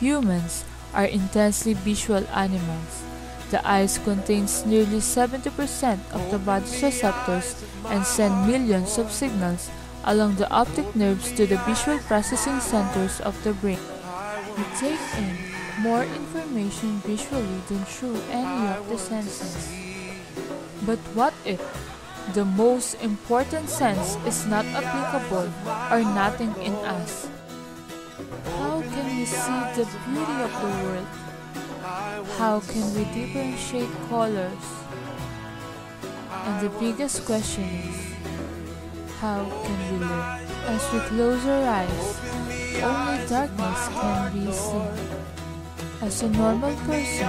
Humans are intensely visual animals. The eyes contains nearly 70% of the body's receptors and send millions of signals along the optic nerves to the visual processing centers of the brain. We take in more information visually than through any of the senses. But what if the most important sense is not applicable or nothing in us? How can we see the beauty of the world? How can we differentiate colors? And the biggest question is, how can we live? As we close our eyes, only darkness can be seen. As a normal person,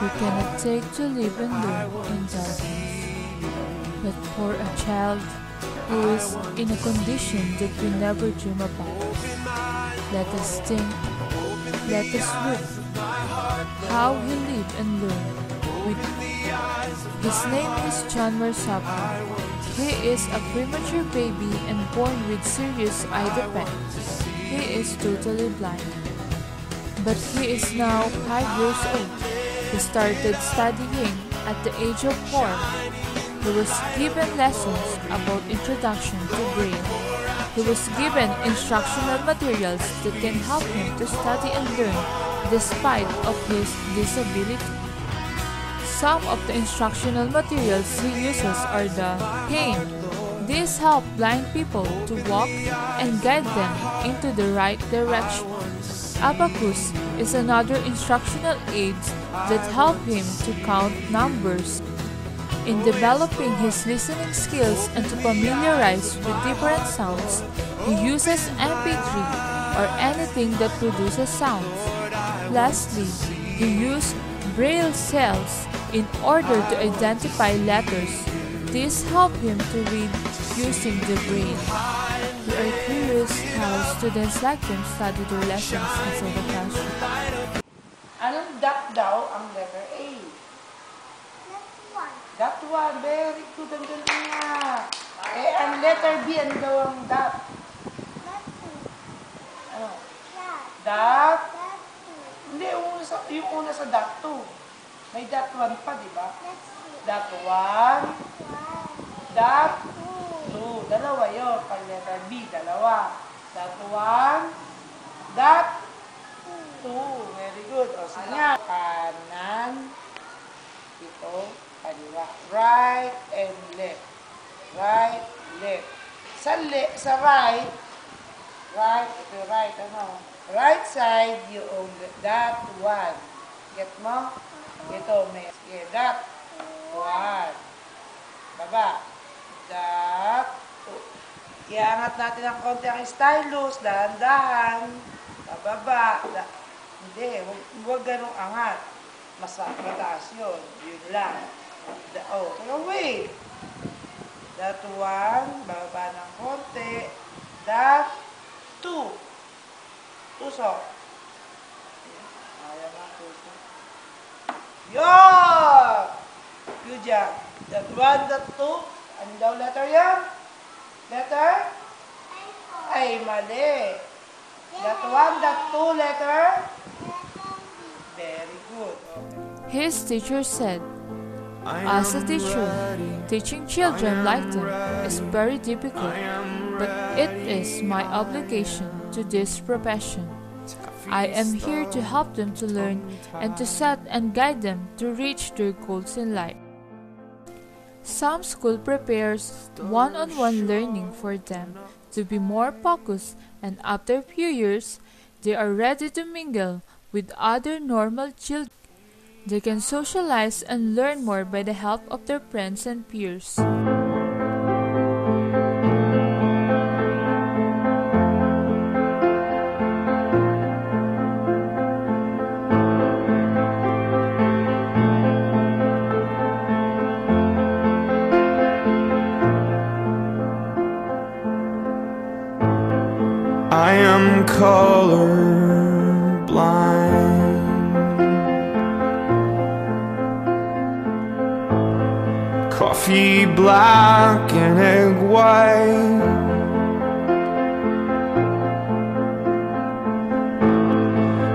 we cannot take to live and learn in darkness. But for a child who is in a condition that we never dream about, let us think, let us look how he lived and learned. With his name is John Marsapa. He is a premature baby and born with serious eye defects. He is totally blind. But he is now 5 years old. He started studying at the age of 4. He was given lessons about introduction to Braille. He was given instructional materials that can help him to study and learn despite of his disability. Some of the instructional materials he uses are the cane. These help blind people to walk and guide them into the right direction. Abacus is another instructional aid that help him to count numbers. In developing his listening skills and to familiarize with different sounds, he uses MP3 or anything that produces sounds. Lastly, he used braille cells in order to identify letters. This helped him to read using the brain. We are curious how students like them study their lessons inside the classroom. Anong dot daw ang letter A? one. That one. Very good. Ang galing nga. Eh, ang letter B, ano daw ang that? That two. Ano? That. Hindi, sa, yung una sa that two. May that one pa, di ba? That one. That two. Two. Dalawa yun. Pag letter B, dalawa. That one. That two. Very good. O, sige. Sa, right, right, ito right, ano? Right side, yung that one. Get mo? Ito, may, sige, that one. Baba. That. Iangat natin ang konti ang stylus, dahan-dahan. Pababa. Da, hindi, huwag, huwag angat. Mas mataas yun. Yun lang. Da, oh, pero wait. That one, bababa ng konti. That two. Tusok. Ayaw nga tusok. Yun! Good job. That one, that two. Ano daw letter yan? Letter? Ay, mali. That one, that two letter? Very good. His teacher said, As a teacher, teaching children like them is very difficult, but it is my obligation to this profession. I am here to help them to learn and to set and guide them to reach their goals in life. Some school prepares one-on-one learning for them to be more focused and after a few years, they are ready to mingle with other normal children. They can socialize and learn more by the help of their friends and peers. I am color coffee black and egg white.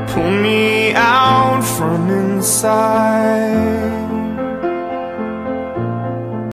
Pull me out from inside.